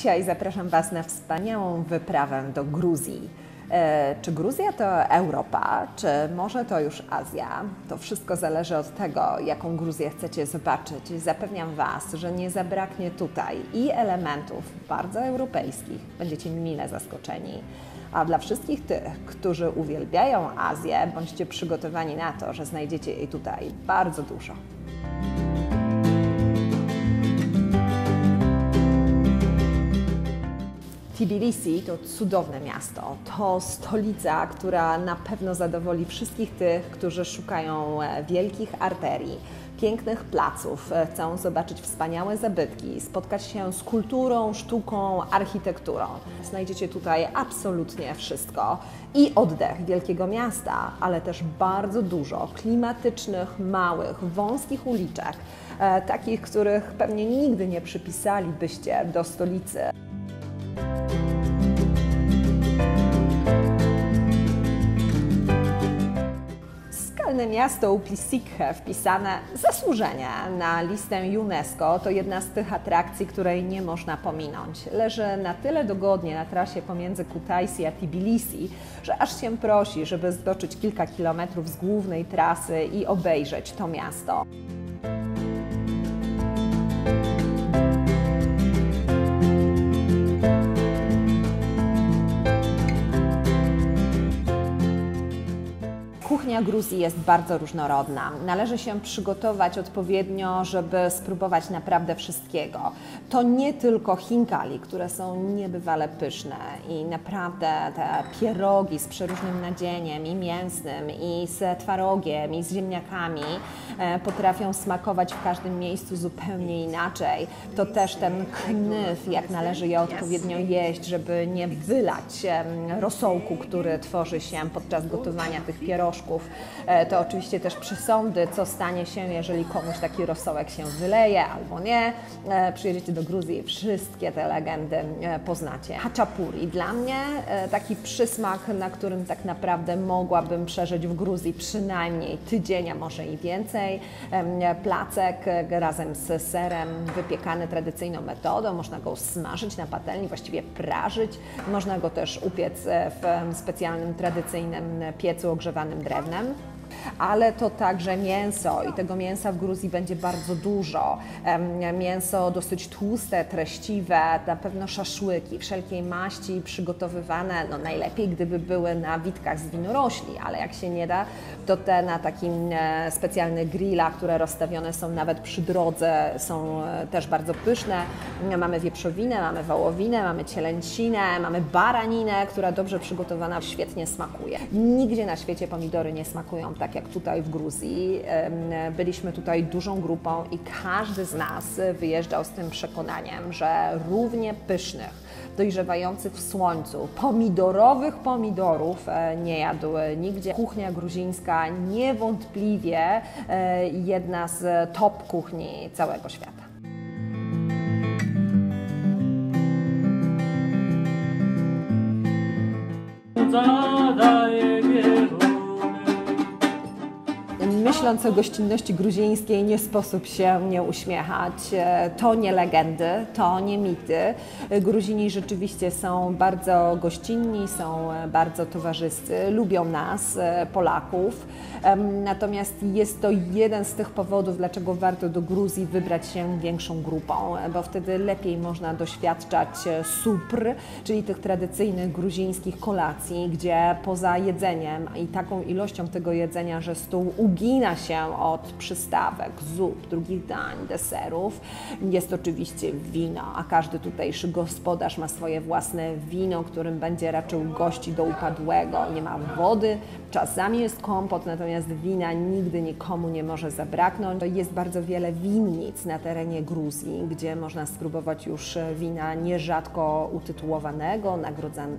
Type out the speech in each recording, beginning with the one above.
Dzisiaj zapraszam Was na wspaniałą wyprawę do Gruzji. E, czy Gruzja to Europa, czy może to już Azja? To wszystko zależy od tego, jaką Gruzję chcecie zobaczyć. Zapewniam Was, że nie zabraknie tutaj i elementów bardzo europejskich. Będziecie mile zaskoczeni. A dla wszystkich tych, którzy uwielbiają Azję, bądźcie przygotowani na to, że znajdziecie jej tutaj bardzo dużo. Tbilisi to cudowne miasto. To stolica, która na pewno zadowoli wszystkich tych, którzy szukają e, wielkich arterii, pięknych placów, e, chcą zobaczyć wspaniałe zabytki, spotkać się z kulturą, sztuką, architekturą. Znajdziecie tutaj absolutnie wszystko i oddech wielkiego miasta, ale też bardzo dużo klimatycznych, małych, wąskich uliczek, e, takich, których pewnie nigdy nie przypisalibyście do stolicy. Skalne miasto Uplisikhe wpisane zasłużenie na listę UNESCO to jedna z tych atrakcji, której nie można pominąć. Leży na tyle dogodnie na trasie pomiędzy Kutaisi a Tbilisi, że aż się prosi, żeby zdoczyć kilka kilometrów z głównej trasy i obejrzeć to miasto. Kuchnia Gruzji jest bardzo różnorodna. Należy się przygotować odpowiednio, żeby spróbować naprawdę wszystkiego. To nie tylko chinkali, które są niebywale pyszne i naprawdę te pierogi z przeróżnym nadzieniem i mięsnym, i z twarogiem, i z ziemniakami e, potrafią smakować w każdym miejscu zupełnie inaczej. To też ten knyf, jak należy je odpowiednio jeść, żeby nie wylać rosołku, który tworzy się podczas gotowania tych pierożków E, to oczywiście też przesądy, co stanie się, jeżeli komuś taki rosołek się wyleje albo nie. E, przyjedziecie do Gruzji i wszystkie te legendy e, poznacie. Haczapuri dla mnie taki przysmak, na którym tak naprawdę mogłabym przeżyć w Gruzji przynajmniej tydzień, a może i więcej. Placek razem z serem wypiekany tradycyjną metodą. Można go smażyć na patelni, właściwie prażyć. Można go też upiec w specjalnym, tradycyjnym piecu ogrzewanym drewnem nem, ale to także mięso i tego mięsa w Gruzji będzie bardzo dużo. Mięso dosyć tłuste, treściwe, na pewno szaszłyki, wszelkiej maści przygotowywane, no najlepiej gdyby były na witkach z winorośli, ale jak się nie da, to te na takim e, specjalnych grillach, które rozstawione są nawet przy drodze, są e, też bardzo pyszne. Mamy wieprzowinę, mamy wołowinę, mamy cielęcinę, mamy baraninę, która dobrze przygotowana świetnie smakuje. Nigdzie na świecie pomidory nie smakują tak jak tutaj w Gruzji. Byliśmy tutaj dużą grupą i każdy z nas wyjeżdżał z tym przekonaniem, że równie pysznych, dojrzewających w słońcu, pomidorowych pomidorów e, nie jadł nigdzie. Kuchnia gruzińska niewątpliwie e, jedna z top kuchni całego świata. O gościnności gruzińskiej, nie sposób się nie uśmiechać. E, to nie legendy, to nie mity. Gruzini rzeczywiście są bardzo gościnni, są bardzo towarzyscy, lubią nas, e, Polaków. Natomiast jest to jeden z tych powodów, dlaczego warto do Gruzji wybrać się większą grupą, bo wtedy lepiej można doświadczać e, supr, czyli tych tradycyjnych gruzińskich kolacji, gdzie poza jedzeniem i taką ilością tego jedzenia, że stół ugina się od przystawek, zup, drugich dań, deserów. Jest oczywiście wino, a każdy tutejszy gospodarz ma swoje własne wino, którym będzie raczył gości do upadłego. Nie ma wody, czasami jest kompot, natomiast wina nigdy nikomu nie może zabraknąć. Jest bardzo wiele winnic na terenie Gruzji, gdzie można spróbować już wina nierzadko utytułowanego,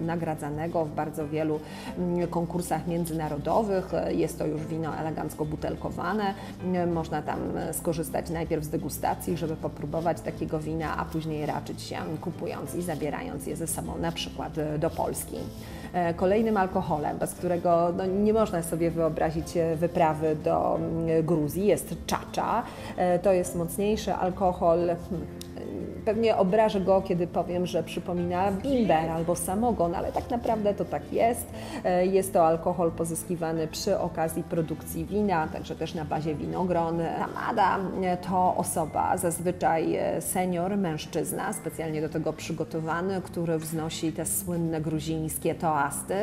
nagradzanego w bardzo wielu mm, konkursach międzynarodowych. Jest to już wino elegancko butelkowane butelkowane. Można tam skorzystać najpierw z degustacji, żeby popróbować takiego wina, a później raczyć się kupując i zabierając je ze sobą na przykład do Polski. E, kolejnym alkoholem, bez którego no, nie można sobie wyobrazić wyprawy do mm, Gruzji, jest czacza. E, to jest mocniejszy alkohol, hmm, Pewnie obrażę go, kiedy powiem, że przypomina bimber albo samogon, ale tak naprawdę to tak jest. E, jest to alkohol pozyskiwany przy okazji produkcji wina, także też na bazie winogron. Tamada to osoba, zazwyczaj senior, mężczyzna, specjalnie do tego przygotowany, który wznosi te słynne gruzińskie toasty.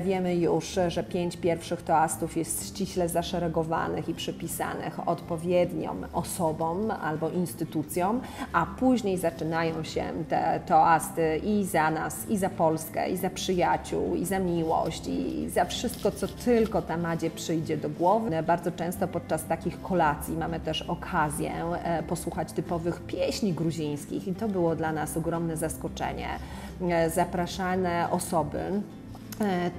Wiemy już, że pięć pierwszych toastów jest ściśle zaszeregowanych i przypisanych odpowiednią osobom albo instytucjom, a później zaczynają się te toasty i za nas, i za Polskę, i za przyjaciół, i za miłość, i za wszystko, co tylko Tamadzie przyjdzie do głowy. Bardzo często podczas takich kolacji mamy też okazję e, posłuchać typowych pieśni gruzińskich i to było dla nas ogromne zaskoczenie. E, zapraszane osoby,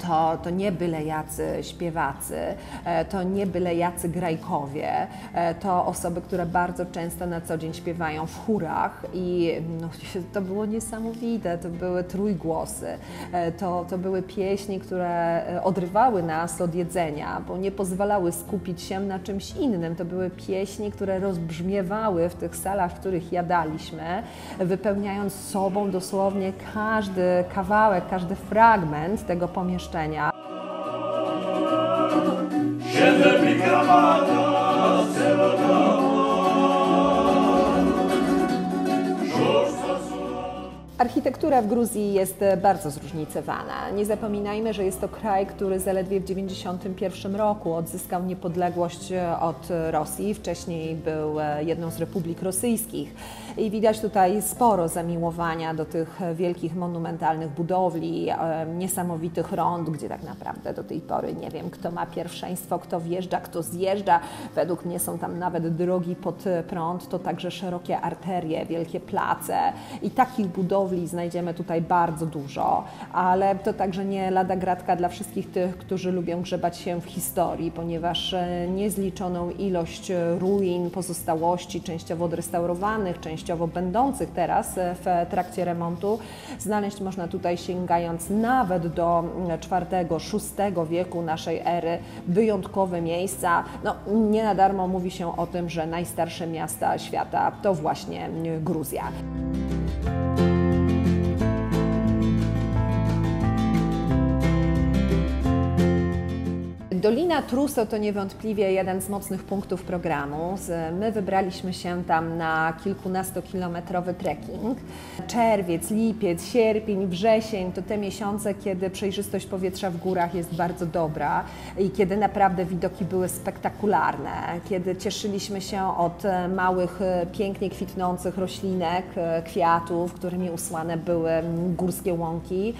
to, to nie byle jacy śpiewacy, e, to nie byle jacy grajkowie, e, to osoby, które bardzo często na co dzień śpiewają w chórach i no, to było niesamowite, to były trójgłosy, to, to były pieśni, które odrywały nas od jedzenia, bo nie pozwalały skupić się na czymś innym, to były pieśni, które rozbrzmiewały w tych salach, w których jadaliśmy, wypełniając sobą dosłownie każdy kawałek, każdy fragment tego pomieszczenia. Architektura w Gruzji jest bardzo zróżnicowana. Nie zapominajmy, że jest to kraj, który zaledwie w 1991 roku odzyskał niepodległość od Rosji. Wcześniej był jedną z republik rosyjskich. I widać tutaj sporo zamiłowania do tych wielkich, monumentalnych budowli, niesamowitych rond, gdzie tak naprawdę do tej pory nie wiem, kto ma pierwszeństwo, kto wjeżdża, kto zjeżdża. Według mnie są tam nawet drogi pod prąd, to także szerokie arterie, wielkie place i takich budowli znajdziemy tutaj bardzo dużo, ale to także nie lada gratka dla wszystkich tych, którzy lubią grzebać się w historii, ponieważ e, niezliczoną ilość ruin, pozostałości, częściowo odrestaurowanych, częściowo będących teraz e, w trakcie remontu, znaleźć można tutaj sięgając nawet do IV-VI wieku naszej ery wyjątkowe miejsca. No, nie na darmo mówi się o tym, że najstarsze miasta świata to właśnie Gruzja. Dolina Truso to niewątpliwie jeden z mocnych punktów programu. My wybraliśmy się tam na kilkunastokilometrowy trekking. Czerwiec, lipiec, sierpień, wrzesień to te miesiące, kiedy przejrzystość powietrza w górach jest bardzo dobra i kiedy naprawdę widoki były spektakularne, kiedy cieszyliśmy się od małych, pięknie kwitnących roślinek, kwiatów, którymi usłane były górskie łąki,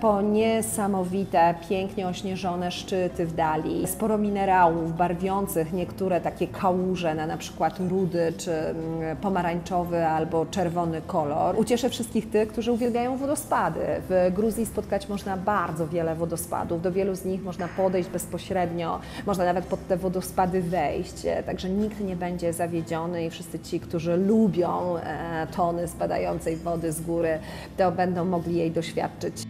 po niesamowite, pięknie ośnieżone szczyty w dali sporo minerałów barwiących niektóre takie kałuże na na przykład rudy czy mm, pomarańczowy albo czerwony kolor. Ucieszę wszystkich tych, którzy uwielbiają wodospady. W Gruzji spotkać można bardzo wiele wodospadów. Do wielu z nich można podejść bezpośrednio, można nawet pod te wodospady wejść, także nikt nie będzie zawiedziony i wszyscy ci, którzy lubią e, tony spadającej wody z góry, to będą mogli jej doświadczyć.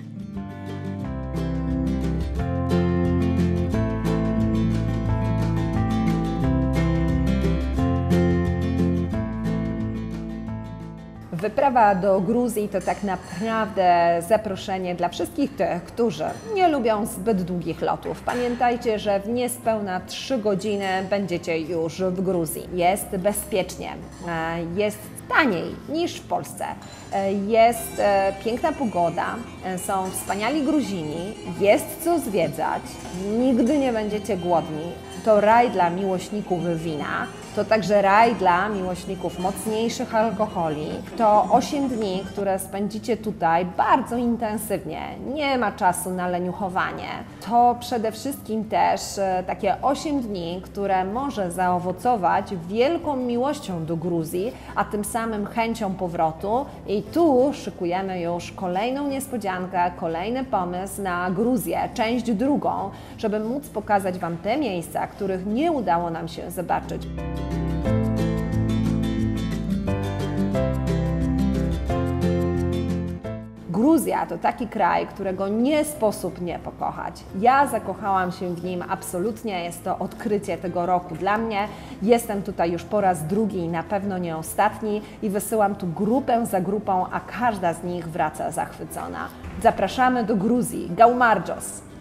Wyprawa do Gruzji to tak naprawdę zaproszenie dla wszystkich tych, którzy nie lubią zbyt długich lotów. Pamiętajcie, że w niespełna 3 godziny będziecie już w Gruzji. Jest bezpiecznie, e, jest taniej niż w Polsce. E, jest e, piękna pogoda, są wspaniali Gruzini, jest co zwiedzać, nigdy nie będziecie głodni. To raj dla miłośników wina. To także raj dla miłośników mocniejszych alkoholi. To 8 dni, które spędzicie tutaj bardzo intensywnie. Nie ma czasu na leniuchowanie. To przede wszystkim też e, takie 8 dni, które może zaowocować wielką miłością do Gruzji, a tym samym chęcią powrotu. I tu szykujemy już kolejną niespodziankę, kolejny pomysł na Gruzję, część drugą, żeby móc pokazać Wam te miejsca, których nie udało nam się zobaczyć. Gruzja to taki kraj, którego nie sposób nie pokochać. Ja zakochałam się w nim absolutnie, jest to odkrycie tego roku dla mnie. Jestem tutaj już po raz drugi i na pewno nie ostatni i wysyłam tu grupę za grupą, a każda z nich wraca zachwycona. Zapraszamy do Gruzji. Gaumarjos!